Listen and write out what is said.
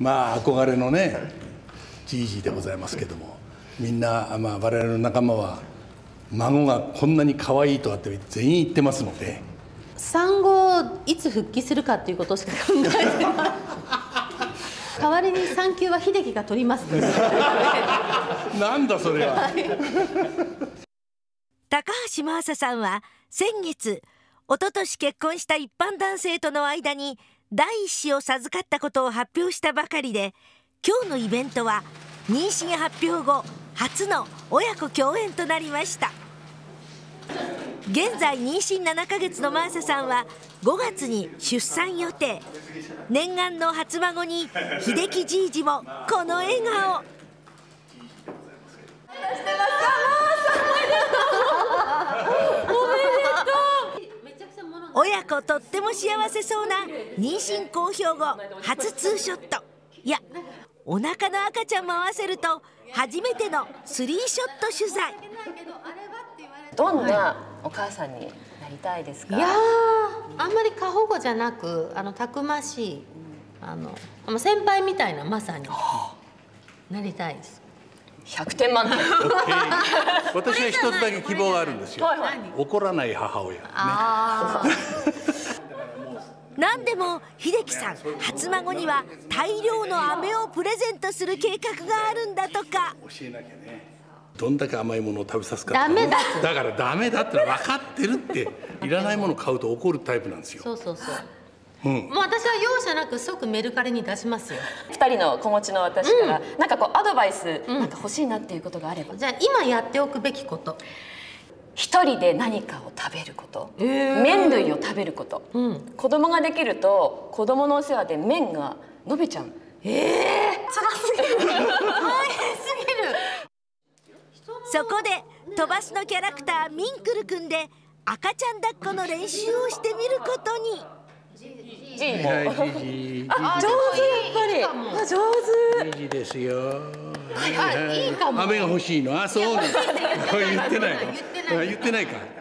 まあ憧れのねじいじでございますけどもみんな、まあ、我々の仲間は孫がこんなに可愛いとあって全員言ってますので。産後いつ復帰するかっていうことしか考えてない。代わりに産休は秀樹が取りますなんだそれは。高橋真麻さんは先月一昨年結婚した一般男性との間に第一子を授かったことを発表したばかりで今日のイベントは妊娠発表後初の親子共演となりました。現在妊娠7ヶ月のマーサさんは5月に出産予定。念願の初孫に秀樹じいじもこの笑顔。親子とっても幸せそうな妊娠公表後初ツーショット。いやお腹の赤ちゃんも合わせると初めてのスリーショット取材。どんなお母さんになりたいですか、いやあんまり過保護じゃなくあのたくましいあの先輩みたいなまさになりたいです100点満点。私は一つだけ希望があるんですよ、はいはい。怒らない母親ね。何でも秀樹さん初孫には大量の飴をプレゼントする計画があるんだとか。教えなきゃね。どんだけ甘いものを食べさすかダメだ。だからダメだって分かってるって。いらないもの買うと怒るタイプなんですよ。そうそうそううん。もう私は容赦なく即メルカリに出しますよ。二人の子持ちの私から、なんかこうアドバイス、なんか欲しいなっていうことがあれば。じゃあ今やっておくべきこと。一人で何かを食べること、麺類を食べること、うん。子供ができると子供のお世話で麺が伸びちゃう。そこで飛ばすのキャラクターミンクルくんで赤ちゃん抱っこの練習をしてみることにジーはいもじじあ上手やっぱり。あ上手。じじですよ。あいい。かも。飴が欲しいの。あそうね言ってない。言ってない。あ言ってないか